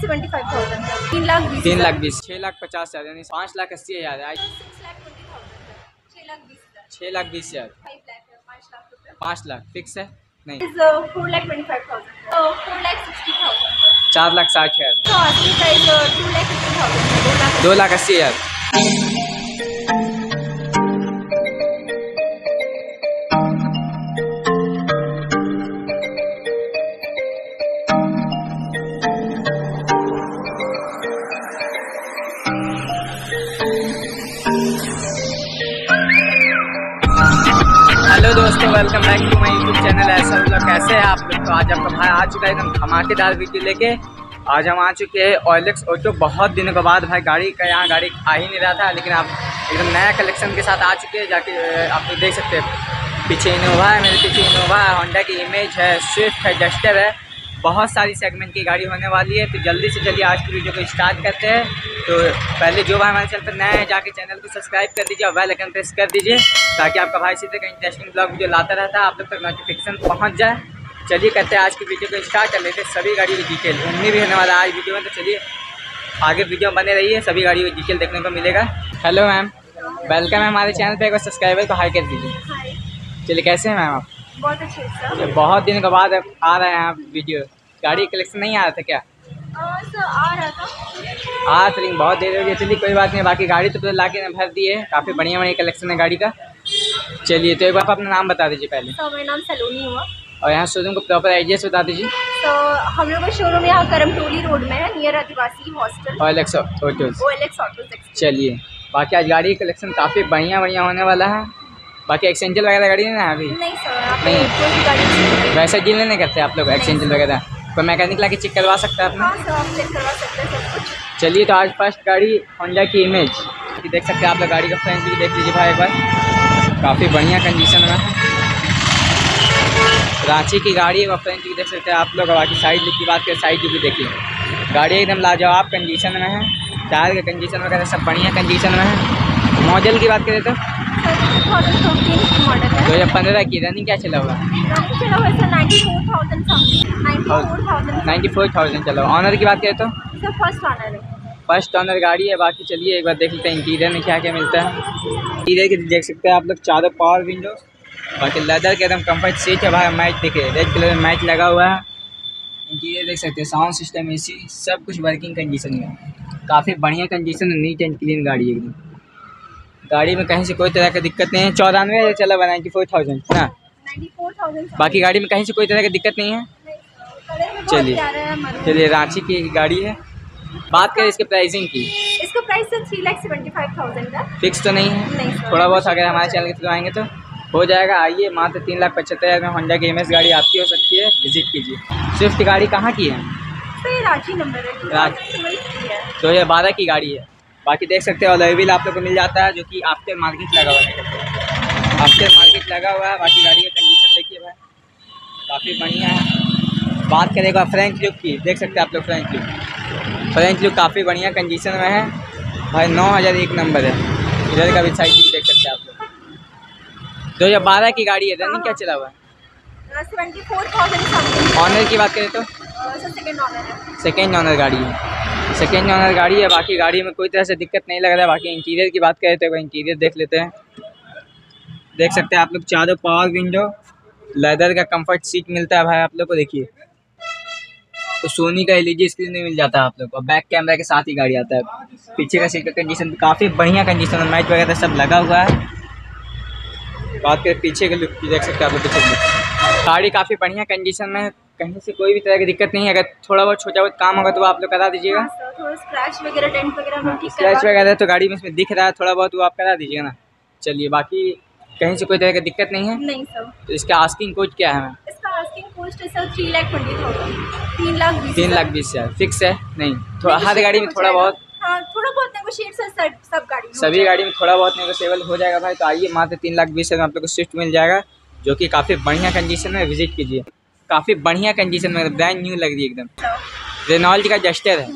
Seventy five thousand तीन लाख बीस तीन लाख बीस छः लाख पचास हज़ार यानी पाँच लाख अस्सी हज़ार आज लाख छः लाख बीस हज़ार। छः लाख बीस हज़ार। पाँच लाख फिक्स है? नहीं। Four lakh twenty five thousand four lakh sixty thousand चार लाख साठ हज़ार। तो लाख दो लाख अस्सी हज़ार। लोग कैसे हैं आप लोग? तो आज आपका भाई आ चुका है एकदम धमाकेदार वीडियो लेके। आज हम आ चुके हैं ऑयलेक्स ऑटो बहुत दिनों के बाद भाई गाड़ी का यहाँ गाड़ी आ ही नहीं रहा था, लेकिन आप एकदम नया कलेक्शन के साथ आ चुके हैं, जाके आप लोग देख सकते हैं। पीछे इनोवा है, मेरे पीछे इनोवा है होंडा की इमेज है स्विफ्ट है डस्टर है। बहुत सारी सेगमेंट की गाड़ी होने वाली है तो जल्दी से जल्दी आज की वीडियो को स्टार्ट करते हैं। तो पहले जो भाई हमारे चैनल पर नए हैं जाके चैनल को सब्सक्राइब कर दीजिए और बेल आइकन प्रेस कर दीजिए ताकि आपका भाई सीधे कहीं इंटरेस्टिंग ब्लॉग वीडियो लाता रहता है आप लोग तक नोटिफिकेशन पहुँच जाए। चलिए करते हैं आज की वीडियो को स्टार्ट कर लेते हैं सभी गाड़ी की डिटेल उनमें भी होने वाला है आज वीडियो में तो चलिए आगे वीडियो बने रही है सभी गाड़ियों की डिटेल देखने को मिलेगा। हेलो मैम वेलकम है हमारे चैनल पर एक बार सब्सक्राइबर को हाई कर दीजिए। चलिए कैसे हैं मैम आप? बहुत अच्छे सर बहुत दिन के बाद आ रहे हैं आप वीडियो गाड़ी कलेक्शन नहीं आ रहा था क्या? सर आ रहा था. आ तो बहुत देर हो गई. चलिए कोई बात नहीं. बाकी गाड़ी तो ला के भर दी है. काफ़ी बढ़िया बढ़िया कलेक्शन है गाड़ी का. चलिए तो एक बार आप अपना नाम बता दीजिए पहले. सर मेरा नाम सलोनी हुआ. और यहाँ शोरूम को प्रॉपर एड्रेस बता दीजिए. तो हम लोग का शोरूम यहाँ करमटोली रोड में है नियर आदिवासी हॉस्टल चलिए बाकी आज गाड़ी का कलेक्शन काफ़ी बढ़िया बढ़िया होने वाला है. बाकी एक्सचेंजल वगैरह गाड़ी नहीं है अभी नहीं सर नहीं। वैसे डील नहीं करते आप लोग एक्सचेंजल वगैरह? कोई मैकेनिक ला के चेक करवा सकता है आप चलिए तो आज फ़र्स्ट गाड़ी होंडा की इमेज देख सकते हैं आप लोग गाड़ी का फ्रंट भी देख लीजिए भाई एक बार। काफ़ी बढ़िया कंडीशन में है रांची की गाड़ी है फ्रंट भी देख सकते हैं आप लोग। बाकी साइड की बात करें साइड लुक भी देखिए। गाड़ी एकदम लाजवाब कंडीशन में है। टायर का कंडीशन वगैरह सब बढ़िया कंडीशन में है। मॉडल की बात करें तो? दो हज़ार पंद्रह की रनिंग क्या चला हुआ? है ninety four thousand something ninety four thousand ninety four thousand चला हुआ। ऑनर की बात करें तो? फ़र्स्ट ऑनर है। फ़र्स्ट ऑनर गाड़ी है बाकी चलिए एक बार देख लेते हैं इंटीरियर में क्या क्या मिलता है। इंटीरियर के देख सकते हैं आप लोग चारों पावर विंडो बाकी लेदर के एकदम कंफर्ट सीट है भाई मैच देखे रेड कलर में मैच लगा हुआ है। इंटीरियर देख सकते हैं साउंड सिस्टम एसी सब कुछ वर्किंग कंडीशन में काफ़ी बढ़िया कंडीशन है नीट एंड क्लीन गाड़ी है एकदम। गाड़ी में कहीं से कोई तरह की दिक्कत नहीं है। चौरानवे हज़ार चला हुआ नाइन्टी फोर थाउज़ेंड ना? बाकी गाड़ी में कहीं से कोई तरह की दिक्कत नहीं है। चलिए। चलिए रांची की गाड़ी है। बात करें इसके प्राइसिंग की। इसका price sir three lakh seventy five thousand का। फिक्स तो नहीं है? नहीं थोड़ा बहुत अगर हमारे चैनल के थ्रू आएँगे तो हो जाएगा। आइए मात्र तीन लाख पचहत्तर हज़ार में होंडा की एम गाड़ी आपकी हो सकती है। विज़िट कीजिए। स्विफ्ट गाड़ी कहाँ की है? रांची नंबर है। रांची। 2012 की है। दो हज़ार बारह की गाड़ी है। बाकी देख सकते हो ऑलर आप लोग को मिल जाता है जो कि आफ्टर मार्केट लगा हुआ है आफ्टर मार्केट लगा हुआ है बाकी गाड़ी का कंडीशन देखिए भाई। काफ़ी बढ़िया है। बात करेगा फ्रेंच लुक की देख सकते हैं आप लोग फ्रेंच लुक फ्रेंच लुक काफ़ी बढ़िया कंडीशन में है। भाई नौ हज़ार एक नंबर है। इधर का भी साइज़ भी देख सकते हैं आप लोग। दो हज़ार बारह की गाड़ी है रनिंग क्या चला हुआ है? ऑनर की बात करें तो? है। सेकेंड ऑनर गाड़ी है। सेकेंड ऑनर गाड़ी है, बाकी गाड़ी में कोई तरह से दिक्कत नहीं लग रहा है। बाकी इंटीरियर की बात करें तो इंटीरियर देख लेते हैं। देख सकते हैं आप लोग, चारों पावर विंडो लेदर का कंफर्ट सीट मिलता है भाई आप लोग को, देखिए। तो सोनी का एल स्क्रीन भी मिल जाता है आप लोग को। बैक कैमरा के साथ ही गाड़ी आता है। पीछे का सीट का कंडीशन काफ़ी बढ़िया कंडीशन है। मैच वगैरह सब लगा हुआ है। बात करें पीछे के लुक की, देख सकते हैं आप लोग पीछे लुक गाड़ी काफ़ी बढ़िया कंडीशन में है। कहीं से कोई भी तरह की दिक्कत नहीं है। अगर थोड़ा बहुत छोटा बहुत काम होगा तो आप लोग करा दीजिएगा। हाँ स्क्रैच वगैरह डेंट वगैरह स्क्रैच वगैरह तो गाड़ी में इसमें दिख रहा है थोड़ा बहुत वो आप करा दीजिएगा ना। चलिए बाकी कहीं से कोई तरह की दिक्कत नहीं है। नहीं सर तो इसका आस्किंग कोच क्या है मैम इसका आस्किंग कॉस्ट है sir three lakh twenty thousand तीन लाख बीस तीन हज़ार। लाख बीस हज़ार। फिक्स है? नहीं। थोड़ा हर गाड़ी में थोड़ा बहुत हाँ थोड़ा बहुत नेगोशिएट सब गाड़ी सभी गाड़ी में थोड़ा बहुत नेगोशिएबल हो जाएगा भाई। तो आइए मात्र तीन लाख बीस हज़ार आप लोग को स्विफ्ट मिल जाएगा। जो कि काफ़ी बढ़िया कंडीशन में विज़िट कीजिए। काफ़ी बढ़िया कंडीशन में ब्रांड न्यू लग रही है एकदम। रेनॉल्ट का जस्टर है।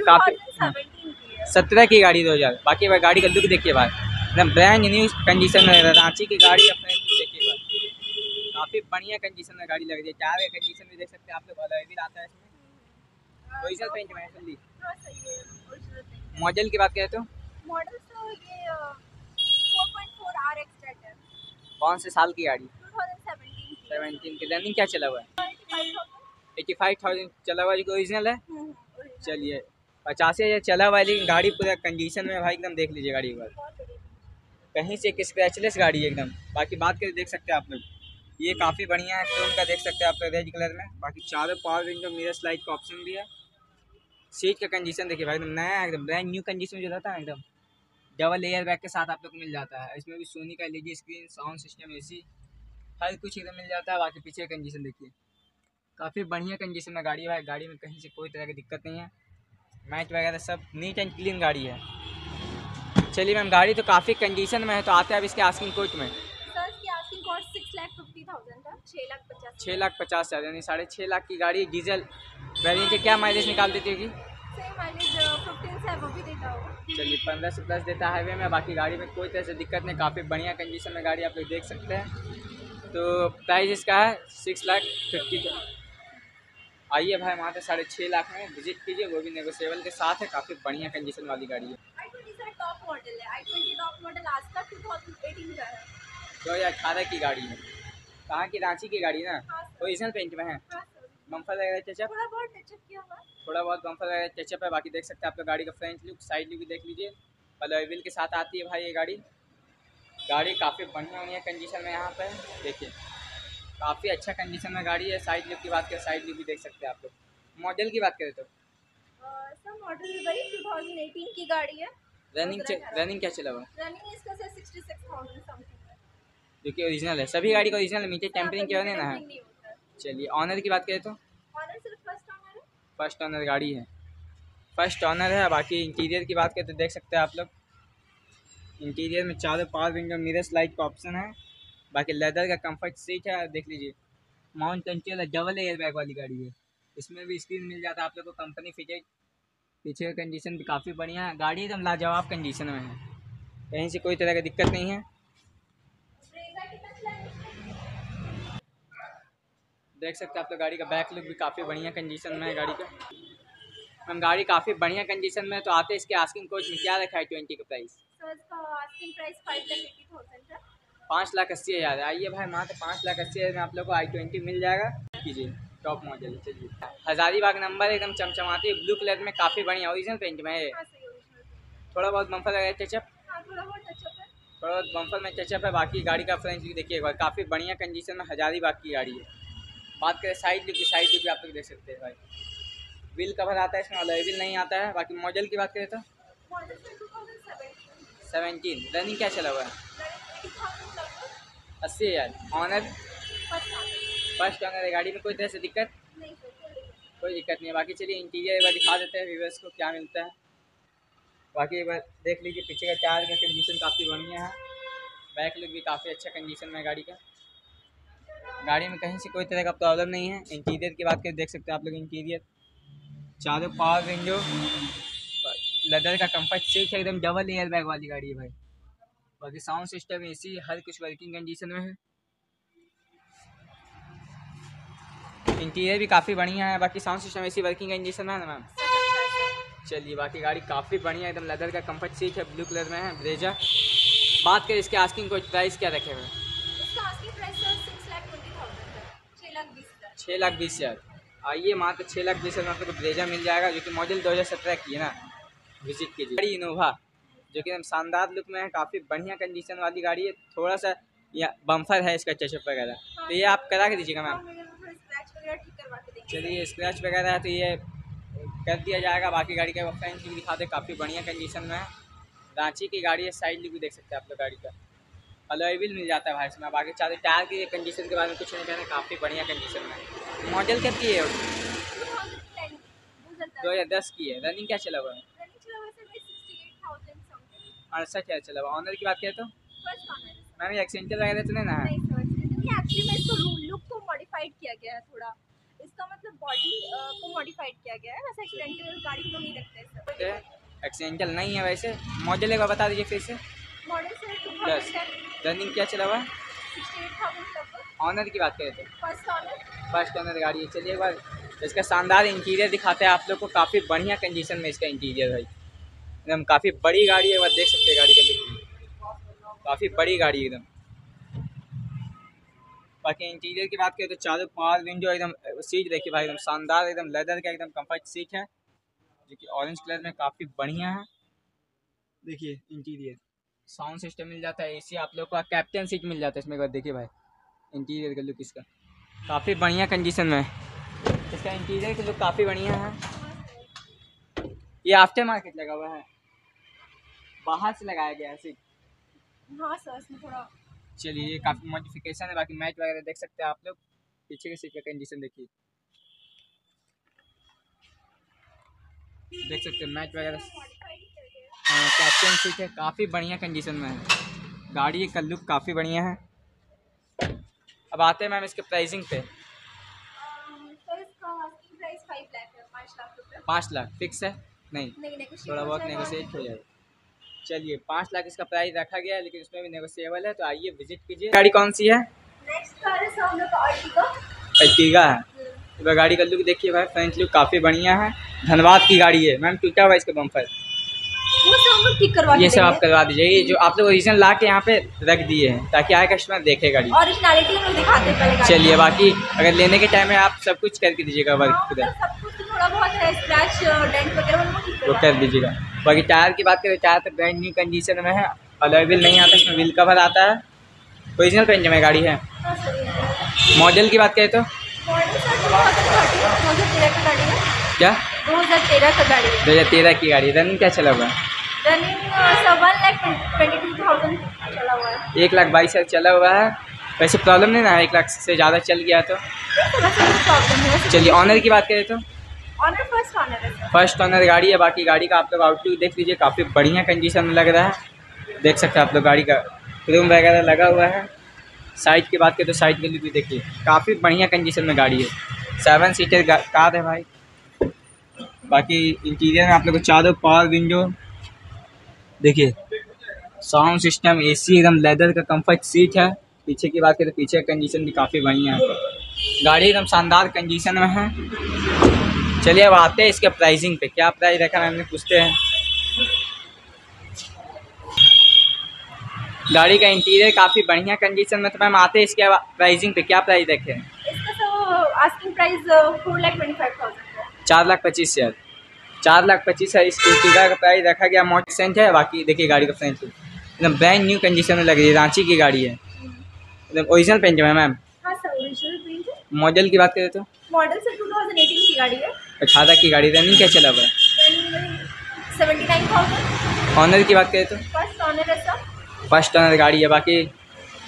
काफ़ी 2017 की सत्रह की गाड़ी दो हज़ार। बाकी भाई गाड़ी का लुक देखिए भाई एकदम ब्रांड न्यू कंडीशन में रांची की गाड़ी अपने देखिए भाई काफ़ी बढ़िया कंडीशन में गाड़ी लग रही है। टायर का कंडीशन भी देख सकते हैं आप लोग? आता है इसमें। ओरिजिनल पेंट में मॉडल की बात करें तो? मॉडल तो ये four point four R X है। कौन से साल की गाड़ी? सेवनटीन की रनिंग क्या चला हुआ है? एटी फाइव थाउज़ेंड चला हुआ जो ओरिजिनल है? चलिए पचासी हज़ार चला हुआ है लेकिन गाड़ी पूरा कंडीशन में भाई एकदम देख लीजिए गाड़ी एक बढ़िया। कहीं से एक स्क्रैचलेस गाड़ी है एकदम। बाकी बात करें देख सकते हैं आप लोग। ये काफ़ी बढ़िया है क्रोम का देख सकते हैं आप लोग रेड कलर में। बाकी चारों पावर विंडो मिरर स्लाइड का ऑप्शन भी है। सीट का कंडीशन देखिए भाई एकदम नया एकदम ब्रांड न्यू कंडीशन में जो रहता है एकदम। डबल एयर बैग के साथ आप लोग को मिल जाता है। इसमें भी सोनी का L screen sound system AC हर कुछ एकदम मिल जाता है। बाकी पीछे कंडीशन देखिए। काफ़ी बढ़िया कंडीशन में गाड़ी। है भाई गाड़ी में कहीं से कोई तरह की दिक्कत नहीं है। मैच वगैरह सब नीट एंड क्लीन गाड़ी है। चलिए मैम गाड़ी तो काफ़ी कंडीशन में है तो आते हैं अब इसके आस्किंग कोच में। छः लाख पचास हज़ार यानी साढ़े छः लाख की गाड़ी डीजल वेरियंट के क्या माइलेज निकाल देती होगी? देता होगा। चलिए पंद्रह से प्लस देता है हाईवे में बाकी गाड़ी में कोई तरह से दिक्कत नहीं। काफ़ी बढ़िया कंडीशन में गाड़ी आप लोग देख सकते हैं। तो प्राइस इसका है सिक्स लाख फिफ्टी आइए भाई वहाँ पे साढ़े छः लाख में विज़िट कीजिए वो भी नेगोशिएबल के साथ है काफ़ी बढ़िया कंडीशन वाली गाड़ी है। है है। दो हज़ार अठारह की गाड़ी है। कहाँ की? रांची की गाड़ी ना? हाँ ओरिजिनल पेंट में है। हाँ बम्फर वगैरह टचअप थोड़ा बहुत है बम्फर वगैरह टचअप है बाकी देख सकते हैं आपका गाड़ी का फ्रंट लुक साइड लुक भी देख लीजिए। व्हील के साथ आती है भाई ये गाड़ी। गाड़ी काफ़ी बढ़िया हुई है कंडीशन में यहाँ पर देखिए। काफ़ी अच्छा कंडीशन में गाड़ी है साइड लुक की बात करें साइड लुक भी देख सकते हैं आप लोग। मॉडल की बात करें तो। सर मॉडल भी वही टू थाउज़ेंड एटीन की गाड़ी है। रनिंग रनिंग क्या चला हुआ? रनिंग इसका सर समथिंग है। जो कि ओरिजिनल है। सभी गाड़ी का ओरिजिनल मीटर टेम्परिंग के होने ना। है है। चलिए ऑनर की बात करें तो। ऑनर सिर्फ़ फ़र्स्ट ऑनर है। फ़र्स्ट ऑनर गाड़ी है। फ़र्स्ट ऑनर है बाकी इंटीरियर की बात करें तो देख सकते हैं आप लोग। इंटीरियर में चारों पावर विंडो मिरर स्लाइड का ऑप्शन है। बाकी लेदर का कंफर्ट सीट है, देख लीजिए। माउंट कंट्रोल है डबल एयर बैग वाली गाड़ी है। इसमें भी स्क्रीन मिल जाता है आप लोग को कंपनी फिटेड पीछे का कंडीशन भी काफ़ी बढ़िया है। गाड़ी एकदम लाजवाब कंडीशन में है। कहीं से कोई तरह की दिक्कत नहीं है। देख सकते हैं आप लोग, गाड़ी का बैक लुक भी काफ़ी बढ़िया कंडीशन में है गाड़ी का। हम गाड़ी काफ़ी बढ़िया कंडीशन में है तो आते इसके आस्किंग कोच में क्या रखा है ट्वेंटी का प्राइस सर इसका asking price five lakh eighty thousand है पाँच लाख अस्सी हज़ार आइए भाई वहाँ से पाँच लाख अस्सी हज़ार में आप लोग को आई ट्वेंटी मिल जाएगा। कीजिए टॉप मॉडल चलिए। हज़ारीबाग नंबर एकदम चमचमाती है। ब्लू कलर में काफ़ी बढ़िया ओरिजिनल पेंट में है थोड़ा बहुत बम्फर लगा टचअप थोड़ा बहुत टचअप थोड़ा बहुत बम्फर में टचअप है। बाकी गाड़ी का फ्रेंच भी देखिए एक बार काफ़ी बढ़िया कंडीशन में हज़ारीबाग की गाड़ी है। बात करें साइड लुक की साइड लुक भी आप लोग देख सकते हैं भाई। व्हील कवर आता है इसमें अलॉय व्हील नहीं आता है। बाकी मॉडल की बात करें तो model sir two thousand seventeen running क्या चला हुआ है? अस्सी हज़ार. ऑनर फ़र्स्ट ऑनर है. गाड़ी में कोई तरह से दिक्कत? कोई दिक्कत नहीं। है. बाकी चलिए इंटीरियर एक बार दिखा देते हैं व्यूवर्स को क्या मिलता है. बाकी एक बार देख लीजिए पीछे का टायर का कंडीशन काफ़ी बढ़िया है. बैक लुक भी काफ़ी अच्छा कंडीशन में गाड़ी का. गाड़ी में कहीं से कोई तरह का प्रॉब्लम नहीं है. इंटीरियर की बात करें, देख सकते हैं आप लोग इंटीरियर चारों पावर विंडो लेदर का कंफर्ट सीट है एकदम डबल एयर बैग वाली गाड़ी है भाई। बाकी साउंड सिस्टम एसी हर कुछ वर्किंग कंडीशन में है। इंटीरियर भी काफ़ी बढ़िया है बाकी sound system AC working condition में है ना मैम चलिए बाकी गाड़ी काफ़ी बढ़िया एकदम लेदर का कंफर्ट सीट है ब्लू कलर में है ब्रेजा बात करें इसके आस्किंग को प्राइस क्या रखे हुए छः लाख बीस हज़ार। आइए मात्र छः लाख बीस हज़ार में आप लोग ब्रेजा मिल जाएगा जो कि मॉडल दो हज़ार सत्रह की है ना? विज़िट कीजिए। गाड़ी इनोवा जो कि एकदम शानदार लुक में है काफ़ी बढ़िया कंडीशन वाली गाड़ी है। थोड़ा सा या बम्फर है इसका टचअप वगैरह। तो ये आप करा के दीजिएगा मैम हाँ देंगे चलिए स्क्रैच वगैरह है तो ये कर दिया जाएगा। बाकी गाड़ी का फ्रेंच भी दिखा दे काफ़ी बढ़िया कंडीशन में है। रांची की गाड़ी है साइड लुक भी देख सकते हैं आप लोग गाड़ी का। अलॉय व्हील मिल जाता है भाई इसमें। बाकी चाहे टायर की कंडीशन के बारे में कुछ नहीं कहना काफ़ी बढ़िया कंडीशन में मॉडल कब की है? दो हज़ार दस। की है। रनिंग क्या चला हुआ है रनिंग चला हुआ sir sixty eight thousand something अड़सठ हज़ार चला? हुआ ऑनर की बात करें तो? ऑनर है मैम एक्सेंटर वगैरह तो नहीं ना है। नहीं एक्चुअली में इसको लुक को मॉडिफाइड किया गया है थोड़ा। इसका मतलब बॉडी को मॉडिफाइड किया गया है। वैसे एक्सीडेंटल गाड़ी को नहीं रखते एक्सीडेंटल नहीं है वैसे। मॉडल एक बार बता दीजिए फिर से। मॉडल सर दस रनिंग क्या चला हुआ? है ऑनर की बात करें तो। फ़र्स्ट ऑनर फ़र्स्ट ऑनर गाड़ी है। चलिए एक बार इसका शानदार इंटीरियर दिखाते हैं आप लोग को। काफ़ी बढ़िया कंडीशन में इसका इंटीरियर भाई। एकदम काफ़ी बड़ी गाड़ी है देख सकते हैं गाड़ी का काफ़ी बड़ी गाड़ी एकदम। बाकी इंटीरियर की बात करें तो चारों पावर विंडो एकदम सीट देखिए भाई, एकदम शानदार, एकदम लेदर का एकदम कंफर्ट सीट है। जो कि ऑरेंज कलर में काफ़ी बढ़िया है। देखिए इंटीरियर साउंड सिस्टम मिल जाता है एसी आप लोग का कैप्टन सीट मिल जाता है इसमें, एक बार देखिए भाई। इंटीरियर का लुक इसका। काफ़ी बढ़िया कंडीशन में। इसका इंटीरियर का लुक काफ़ी बढ़िया है। ये आफ्टर मार्केट लगा हुआ है। बाहर से लगाया गया है सीट हाँ। सर इसमें थोड़ा चलिए ये काफ़ी मॉडिफिकेशन है बाकी मैच वगैरह देख सकते हैं आप लोग। पीछे के सीट का कंडीशन देखिए। देख सकते हैं मैच वगैरह। कैप्टन सीट है काफ़ी बढ़िया कंडीशन में है। गाड़ी का लुक काफ़ी बढ़िया है। अब आते हैं मैम इसके प्राइसिंग पे। है पाँच लाख फिक्स है? नहीं। नहीं थोड़ा बहुत हो। नेगोशिएट हो जाएगा। चलिए पाँच लाख इसका प्राइस रखा गया है लेकिन उसमें भी नेगोशिएबल है तो आइए विज़िट कीजिए। गाड़ी कौन सी है अर्टिगा है। तो गाड़ी का लुक देखिए भाई फ्रंट लुक काफ़ी बढ़िया है। धनबाद की गाड़ी है। मैम टूटा हुआ इसका बम्पर ठीक करवा ये सब आप करवा दीजिए। ये जो आप लोग ओरिजिनल ला के यहाँ पे रख दिए हैं ताकि आए कस्टमर देखे गाड़ी। ओरिजिनलिटी हम दिखाते हैं चलिए बाकी अगर लेने के टाइम में आप सब कुछ करके दीजिएगा वर्क थोड़ा बहुत है स्क्रैच डेंट वगैरह वो कर दीजिएगा। बाकी टायर की बात करें टायर तो ब्रांड न्यू कंडीशन में है अलॉय व्हील नहीं आता इसमें व्हील कवर आता है। ओरिजिनल पेंट में गाड़ी है। हाँ मॉडल की बात करें तो? है। क्या? दो हज़ार तेरह का गाड़ी है। दो हज़ार तेरह की गाड़ी रनिंग क्या चला हुआ है? रनिंग है। एक लाख बाईस हज़ार चला हुआ है। वैसे प्रॉब्लम नहीं ना एक लाख से ज़्यादा चल गया तो। है। चलिए ऑनर की बात करें तो? फ़र्स्ट ऑनर गाड़ी है, बाकी गाड़ी का आप लोग आउटलुक देख लीजिए, काफ़ी बढ़िया कंडीशन में लग रहा है। देख सकते हैं आप लोग गाड़ी का रूम वगैरह लगा हुआ है। साइड की बात करें तो साइड के लिए भी देखिए, काफ़ी बढ़िया कंडीशन में गाड़ी है। सेवन सीटर कार है भाई। बाकी इंटीरियर में आप लोग को चारों पावर विंडो देखिए साउंड सिस्टम एसी एकदम लेदर का कंफर्ट सीट है। पीछे की बात करें तो पीछे कंडीशन भी काफ़ी बढ़िया है। गाड़ी एकदम शानदार कंडीशन में है। चलिए अब आते हैं इसके प्राइसिंग पे। क्या प्राइस रखा है हमने पूछते हैं। गाड़ी का इंटीरियर काफ़ी बढ़िया कंडीशन में तो मैम आते हैं इसके प्राइसिंग पे। क्या प्राइस रखे थाउज़ेंड है। चार लाख पच्चीस हज़ार। चार लाख पच्चीस है इस टीका का प्राइस रखा गया। मोटरसेंट है बाकी देखिए गाड़ी का फ्रंट एकदम ब्रांड न्यू कंडीशन में लग रही है। रांची की गाड़ी है। एकदम ओरिजिनल पेंट है मैम। हाँ सर ओरिजिनल प्रिंट है। मॉडल की बात करें तो? Model sir two thousand eighteen की गाड़ी है। अठारह की गाड़ी रनिंग क्या चला हुआ है? ऑनर की बात करें तो? फ़र्स्ट ऑनर गाड़ी है बाकी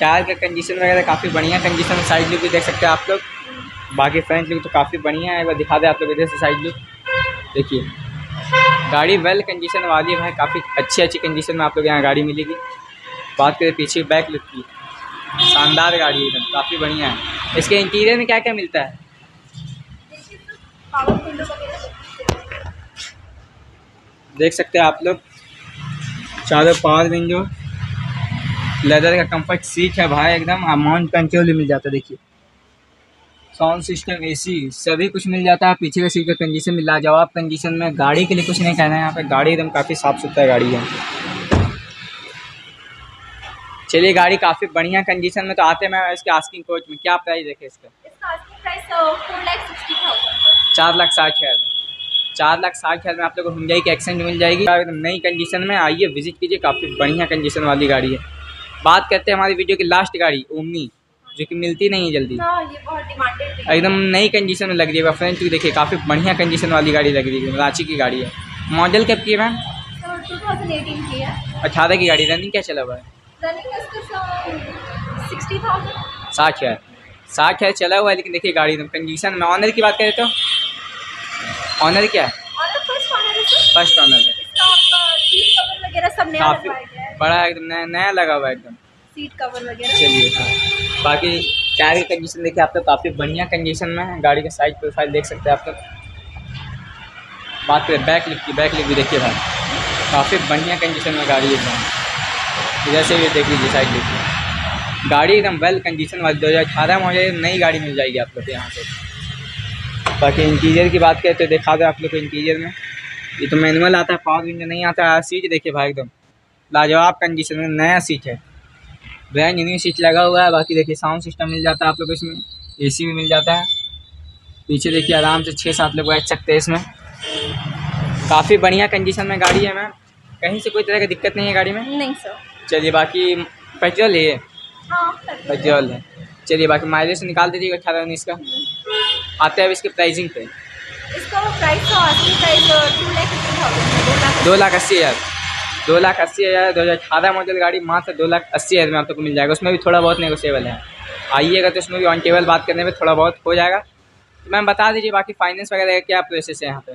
टायर का कंडीशन वगैरह काफ़ी बढ़िया कंडीशन में साइड लुक भी देख सकते हैं आप लोग। बाकी फ्रंट लुक तो काफ़ी बढ़िया है एक बार दिखा दें आप लोग इधर से साइड लुक देखिए गाड़ी वेल कंडीशन वाली है भाई काफ़ी अच्छी अच्छी कंडीशन में आप लोग यहाँ गाड़ी मिलेगी। बात करें पीछे बैक लुक की। शानदार गाड़ी है एकदम काफ़ी बढ़िया है। इसके इंटीरियर में क्या क्या मिलता है? देख सकते हैं आप लोग। चारों पावर विंडो लेदर का कंफर्ट सीट है भाई, एकदम अमाउंट कंट्रोल भी मिल जाता है, देखिए। साउंड सिस्टम एसी सभी कुछ मिल जाता है। पीछे का सीट का कंडीशन मिल लाजवाब कंडीशन में गाड़ी के लिए कुछ नहीं कहना है। यहाँ पे गाड़ी एकदम काफ़ी साफ़ सुथरा गाड़ी है। चलिए, गाड़ी काफ़ी बढ़िया कंडीशन में तो आते हैं। मैं इसके आस्किंग कोच में क्या प्राइस देखे इसका? थाउज़ेंड चार लाख साठ हज़ार। चार लाख साठ हज़ार में आप लोग को हुंडई की एक्सेंट मिल जाएगी। एकदम नई कंडीशन में आइए विज़िट कीजिए काफ़ी बढ़िया कंडीशन वाली गाड़ी है। बात करते हैं हमारी वीडियो की लास्ट गाड़ी ओमनी जो कि मिलती नहीं है जल्दी। हाँ ये बहुत डिमांडेड है। एकदम नई कंडीशन में लग रही है। फ्रंट भी देखिए काफ़ी बढ़िया कंडीशन वाली गाड़ी लग रही है। रांची की गाड़ी है। मॉडल कब की है मैम? अठारह की गाड़ी रनिंग क्या चला हुआ है? साठ हज़ार। साठ है चला हुआ है लेकिन देखिए गाड़ी एकदम कंडीशन में। ऑनर की बात करें तो? ऑनर क्या है? फ़र्स्ट ऑनर है सर फ़र्स्ट ऑनर है। इसका आपका सीट कवर वगैरह सब नया काफ़ी बड़ा एकदम नया नया लगा हुआ है एकदम। सीट कवर वगैरह। चलिए हाँ बाकी टायर की कंडीशन देखिए आप तो काफ़ी बढ़िया कंडीशन में है। गाड़ी का साइड प्रोफ़ाइल देख सकते हैं आप लोग। बात करें बैक लिप की बैक लिप भी देखिए भाई। काफ़ी बढ़िया कंडीशन में गाड़ी है एकदम। इधर से भी देख लीजिए साइड की गाड़ी एकदम वेल कंडीशन वाली दो हज़ार अठारह मॉडल नई गाड़ी मिल जाएगी आप लोग को यहाँ से। बाकी इंटीरियर की बात करें तो दिखा दो आप लोग को इंटीरियर में ये तो मैनुअल आता है पावर विंडो नहीं आता है सीट देखिए भाई एकदम। लाजवाब कंडीशन में नया सीट है। ब्रांड न्यू सीट लगा हुआ है बाकी देखिए साउंड सिस्टम मिल जाता है आप लोग को इसमें एसी भी मिल जाता है। पीछे देखिए आराम से छः सात लोग बैठ सकते हैं इसमें। काफ़ी बढ़िया कंडीशन में गाड़ी है मैम। कहीं से कोई तरह की दिक्कत नहीं है गाड़ी में? नहीं सर चलिए बाकी पेट्रोल है ये हाँ। पेट्रोल पेट्रोल है। चलिए बाकी माइलेज से निकाल दीजिएगा अठारह उन्नीस का आते हैं अब इसके प्राइसिंग पे। इसका प्राइस तो प्राइस दो लाख अस्सी। हज़ार। दो लाख अस्सी हज़ार दो हज़ार अठारह मॉडल गाड़ी मात्र दो लाख अस्सी हज़ार में आप लोग को मिल जाएगा। उसमें भी थोड़ा बहुत नेगोशिएबल है। आइएगा तो उसमें भी ऑन टेबल बात करने में थोड़ा बहुत हो जाएगा। तो मैम बता दीजिए बाकी फाइनेंस वगैरह का क्या प्रोसेस है यहाँ पे?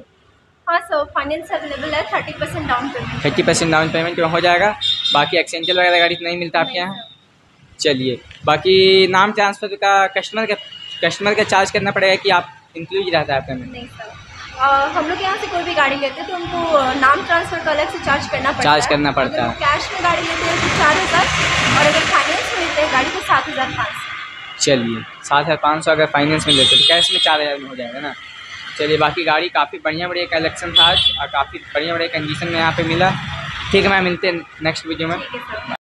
हाँ सर फाइनेंस अवेलेबल है thirty percent down payment thirty percent down payment हो जाएगा? बाकी एक्सचेंजल वगैरह गाड़ी नहीं मिलता आपके यहाँ? चलिए। बाकी नाम ट्रांसफ़र का कस्टमर का कस्टमर का चार्ज करना पड़ेगा कि आप इंक्लूड रहता है पेमेंट नहीं सर हम लोग यहाँ से कोई भी गाड़ी लेते हैं तो उनको नाम ट्रांसफ़र का अलग से चार्ज करना पड़ता चार्ज करना पड़ता है। कैश में गाड़ी लेते हैं तो चार हज़ार और अगर फाइनेंस में लेते हैं गाड़ी तो सात हज़ार पाँच सौ। चलिए सात हज़ार पाँच सौ अगर फाइनेंस में लेते तो कैश में चार हज़ार में हो जाएगा ना। चलिए बाकी गाड़ी काफ़ी बढ़िया बढ़िया कलेक्शन था आज और काफ़ी बढ़िया बढ़िया कंडीशन में यहाँ पर मिला। ठीक है मैम मिलते हैं नेक्स्ट वीडियो में।